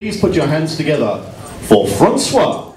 Please put your hands together for Francois.